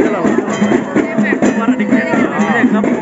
kenapa? Ini dikejar.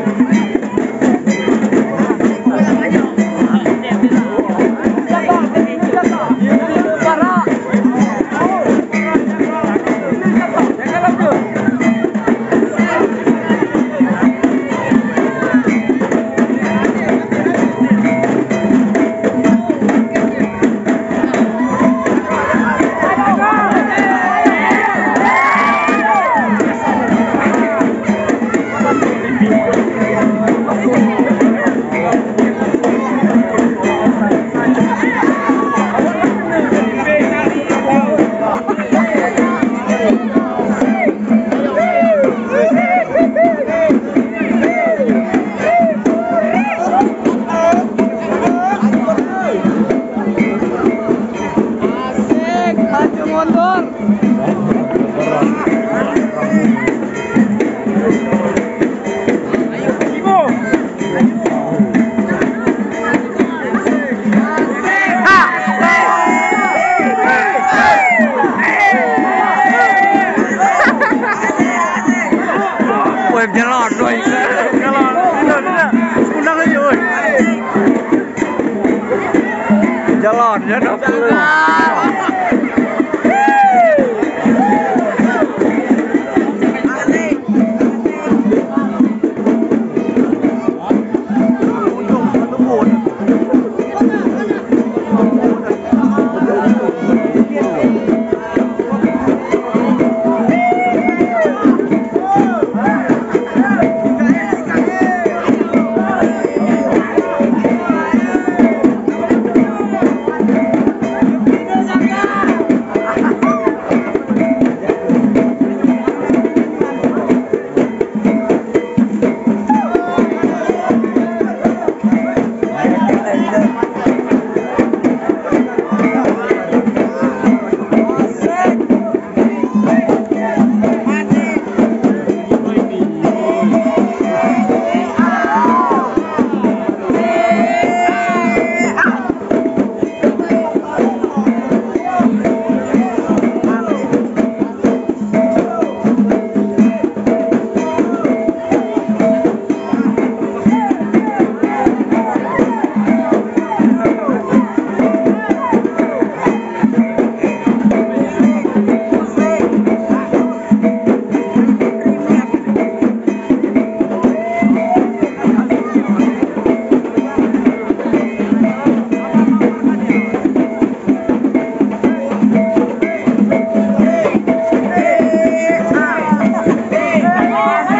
Amen.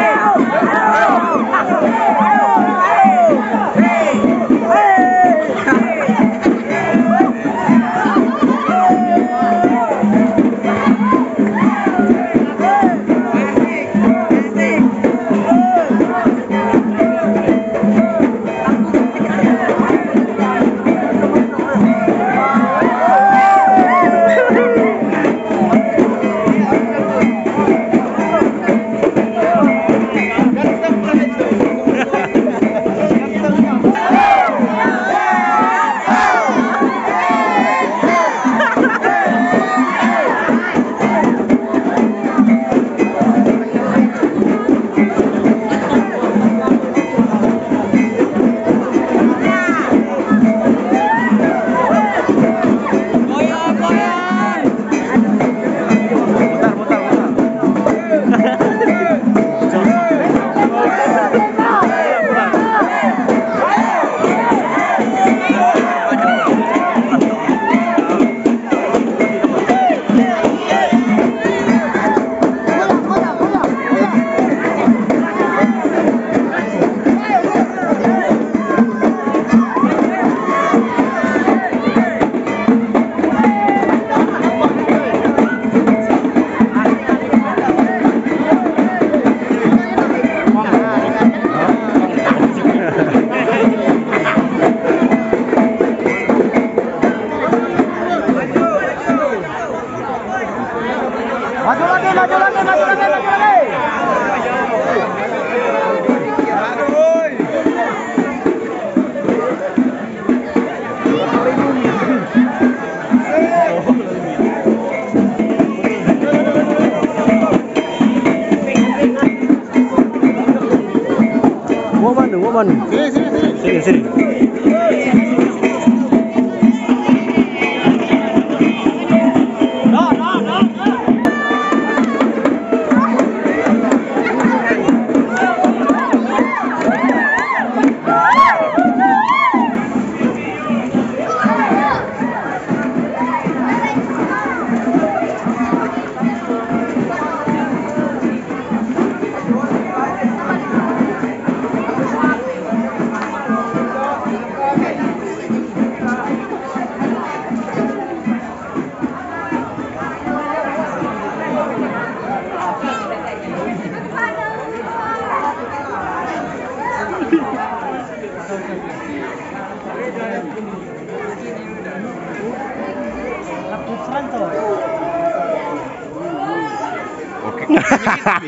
Woman. Sí, sí, sí. Sigue, sigue.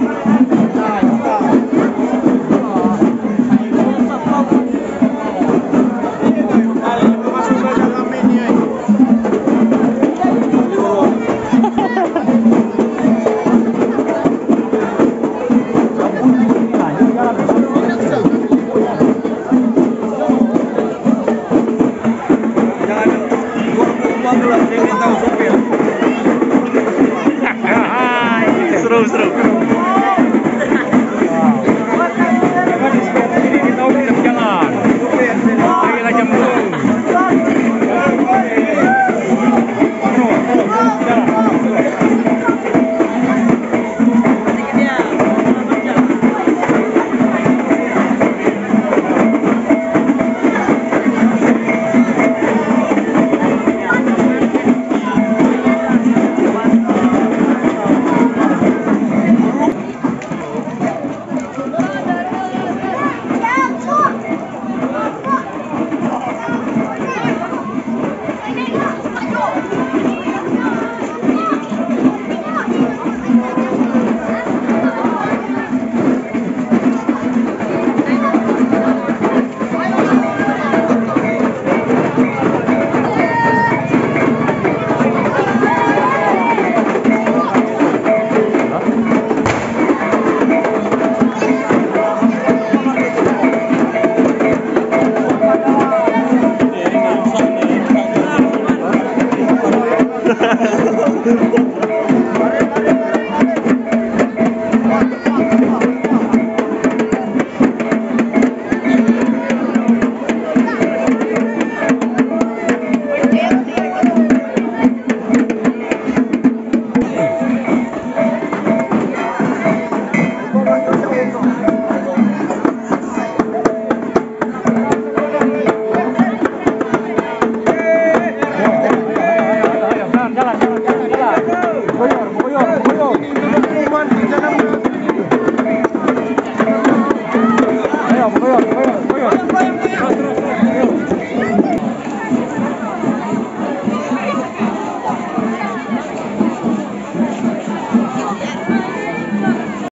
Thank you.